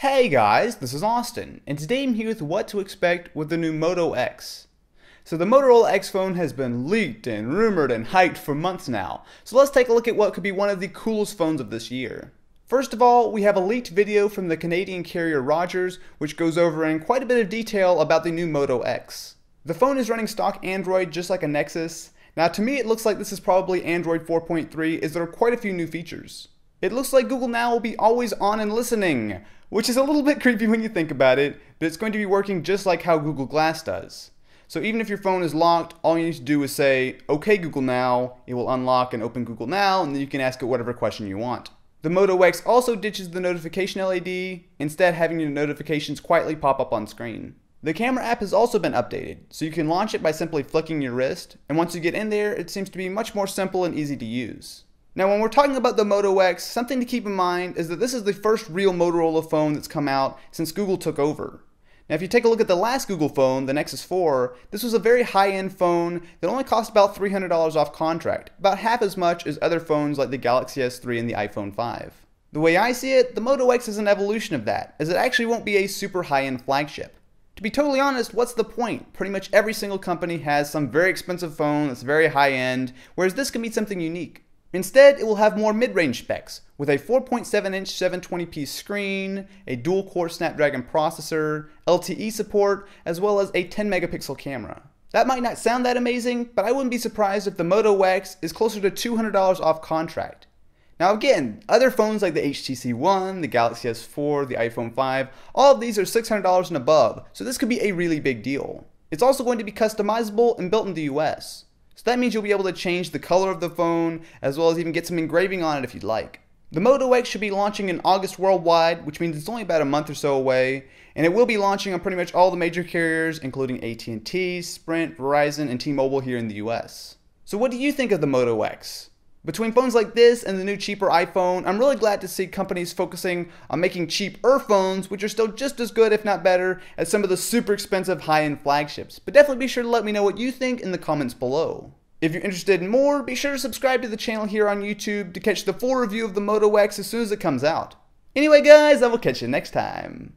Hey guys, this is Austin, and today I'm here with what to expect with the new Moto X. So the Motorola X phone has been leaked and rumored and hyped for months now, so let's take a look at what could be one of the coolest phones of this year. First of all, we have a leaked video from the Canadian carrier Rogers, which goes over in quite a bit of detail about the new Moto X. The phone is running stock Android just like a Nexus. Now to me it looks like this is probably Android 4.3 as there are quite a few new features. It looks like Google Now will be always on and listening, which is a little bit creepy when you think about it, but it's going to be working just like how Google Glass does. So even if your phone is locked, all you need to do is say, OK Google Now, it will unlock and open Google Now, and then you can ask it whatever question you want. The Moto X also ditches the notification LED, instead having your notifications quietly pop up on screen. The camera app has also been updated, so you can launch it by simply flicking your wrist, and once you get in there, it seems to be much more simple and easy to use. Now, when we're talking about the Moto X, something to keep in mind is that this is the first real Motorola phone that's come out since Google took over. Now, if you take a look at the last Google phone, the Nexus 4, this was a very high end phone that only cost about $300 off contract, about half as much as other phones like the Galaxy S3 and the iPhone 5. The way I see it, the Moto X is an evolution of that, as it actually won't be a super high end flagship. To be totally honest, what's the point? Pretty much every single company has some very expensive phone that's very high end, whereas this can be something unique. Instead, it will have more mid-range specs, with a 4.7-inch 720p screen, a dual-core Snapdragon processor, LTE support, as well as a 10-megapixel camera. That might not sound that amazing, but I wouldn't be surprised if the Moto X is closer to $200 off contract. Now again, other phones like the HTC One, the Galaxy S4, the iPhone 5, all of these are $600 and above, so this could be a really big deal. It's also going to be customizable and built in the US. So that means you'll be able to change the color of the phone, as well as even get some engraving on it if you'd like. The Moto X should be launching in August worldwide, which means it's only about a month or so away, and it will be launching on pretty much all the major carriers, including AT&T, Sprint, Verizon, and T-Mobile here in the US. So what do you think of the Moto X? Between phones like this and the new cheaper iPhone, I'm really glad to see companies focusing on making cheaper phones, which are still just as good, if not better, as some of the super expensive high end flagships. But definitely be sure to let me know what you think in the comments below. If you're interested in more, be sure to subscribe to the channel here on YouTube to catch the full review of the Moto X as soon as it comes out. Anyway, guys, I will catch you next time.